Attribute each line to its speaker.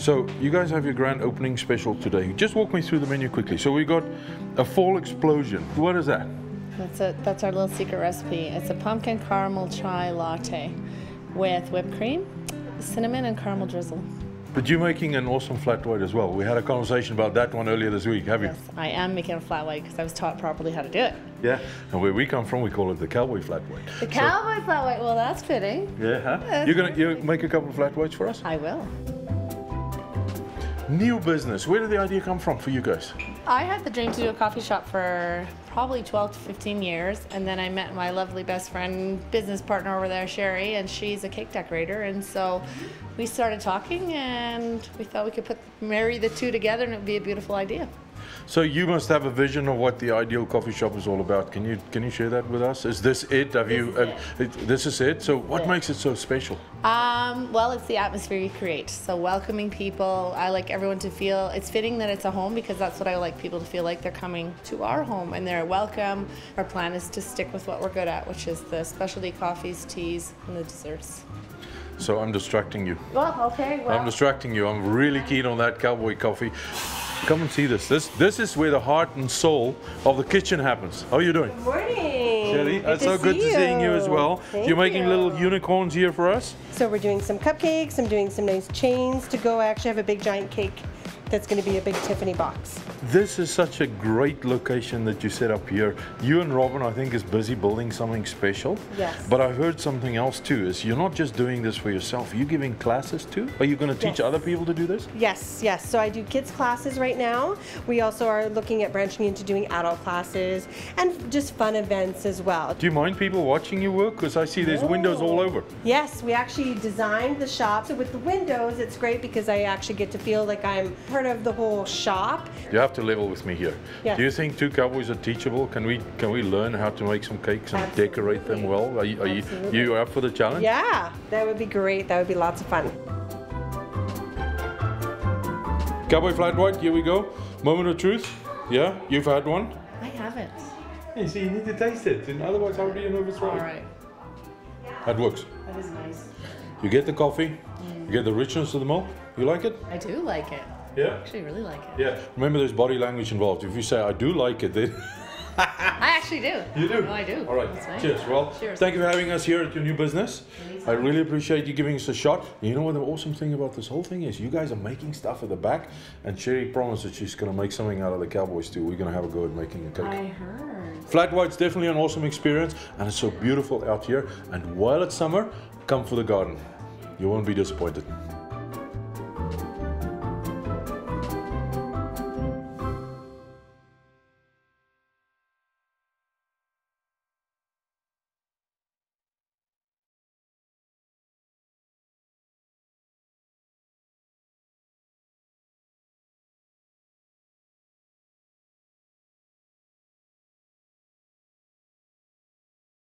Speaker 1: So you guys have your grand opening special today. Just walk me through the menu quickly. So we got a fall explosion. What is that?
Speaker 2: That's it. That's our little secret recipe. It's a pumpkin caramel chai latte with whipped cream, cinnamon, and caramel drizzle.
Speaker 1: But you're making an awesome flat white as well. We had a conversation about that one earlier this week, have you?
Speaker 2: Yes, I am making a flat white because I was taught properly how to do it.
Speaker 1: Yeah. And where we come from, we call it the cowboy flat white.
Speaker 2: The cowboy flat white. Well, that's fitting.
Speaker 1: Yeah, huh? You're gonna you make a couple of flat whites for us?
Speaker 2: I will.
Speaker 1: New business. Where did the idea come from for you guys?
Speaker 2: I had the dream to do a coffee shop for probably 12 to 15 years, and then I met my lovely best friend, business partner over there, Sherry, and she's a cake decorator, and so we started talking, and we thought we could put marry the two together, and it would be a beautiful idea.
Speaker 1: So you must have a vision of what the ideal coffee shop is all about. Can you can you share that with us? Is this it? Have
Speaker 2: This
Speaker 1: you?
Speaker 2: is
Speaker 1: have-
Speaker 2: it.
Speaker 1: this is it. So what
Speaker 2: it.
Speaker 1: makes it so special?
Speaker 2: Um, well, it's the atmosphere you create. So welcoming people. I like everyone to feel it's fitting that it's a home because that's what I like people to feel like they're coming to our home and they're welcome. Our plan is to stick with what we're good at, which is the specialty coffees, teas, and the desserts.
Speaker 1: So I'm distracting you.
Speaker 2: Well, okay.
Speaker 1: I'm distracting you. I'm really keen on that cowboy coffee. Come and see this. This this is where the heart and soul of the kitchen happens. How are you doing?
Speaker 3: Good Morning.
Speaker 1: Sherry,
Speaker 3: Good
Speaker 1: it's so good to seeing you as well.
Speaker 3: Thank
Speaker 1: You're making
Speaker 3: you.
Speaker 1: little unicorns here for us.
Speaker 3: So we're doing some cupcakes. I'm doing some nice chains to go. I actually have a big giant cake that's going to be a big Tiffany box.
Speaker 1: This is such a great location that you set up here. You and Robyn, I think, is busy building something special.
Speaker 3: Yes.
Speaker 1: But I've heard something else too. Is you're not just doing this for yourself. You're giving classes too. Are you going to teach
Speaker 3: Yes.
Speaker 1: other people to do this?
Speaker 3: Yes, yes. So I do kids classes right now. We also are looking at branching into doing adult classes and just fun events as well.
Speaker 1: Do you mind people watching you work? Because I see there's windows all over.
Speaker 3: Yes, we actually designed the shop. So with the windows, it's great because I actually get to feel like I'm part of the whole shop.
Speaker 1: You have to level with me here.
Speaker 3: Yes.
Speaker 1: Do you think two cowboys are teachable? Can we can we learn how to make some cakes and decorate them well? Are you, are you,
Speaker 3: Absolutely.
Speaker 1: you up for the challenge?
Speaker 3: Yeah, that would be great. That would be lots of fun.
Speaker 1: Cowboy flat white, here we go. Moment of truth. Yeah, you've had one.
Speaker 2: I haven't.
Speaker 1: You see, you need to taste it, and otherwise, how do you know if it's right?
Speaker 2: All right.
Speaker 1: That works.
Speaker 2: That is nice.
Speaker 1: You get the coffee, mm. you get the richness of the milk. You like it?
Speaker 2: I do like it.
Speaker 1: Yeah.
Speaker 2: Actually, really like it.
Speaker 1: Yeah. Remember, there's body language involved. If you say I do like it, then
Speaker 2: I actually do.
Speaker 1: you do.
Speaker 2: No, I do.
Speaker 1: All right.
Speaker 2: That's right.
Speaker 1: Cheers. Well,
Speaker 2: Cheers.
Speaker 1: thank you for having us here at your new business. I really appreciate you giving us a shot. You know what the awesome thing about this whole thing is? You guys are making stuff at the back, and Sherry promised that she's going to make something out of the Cowboys too. We're going to have a go at making a cake.
Speaker 2: I heard.
Speaker 1: Flat white's definitely an awesome experience, and it's so beautiful out here. And while it's summer, come for the garden. You won't be disappointed.